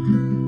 Bye.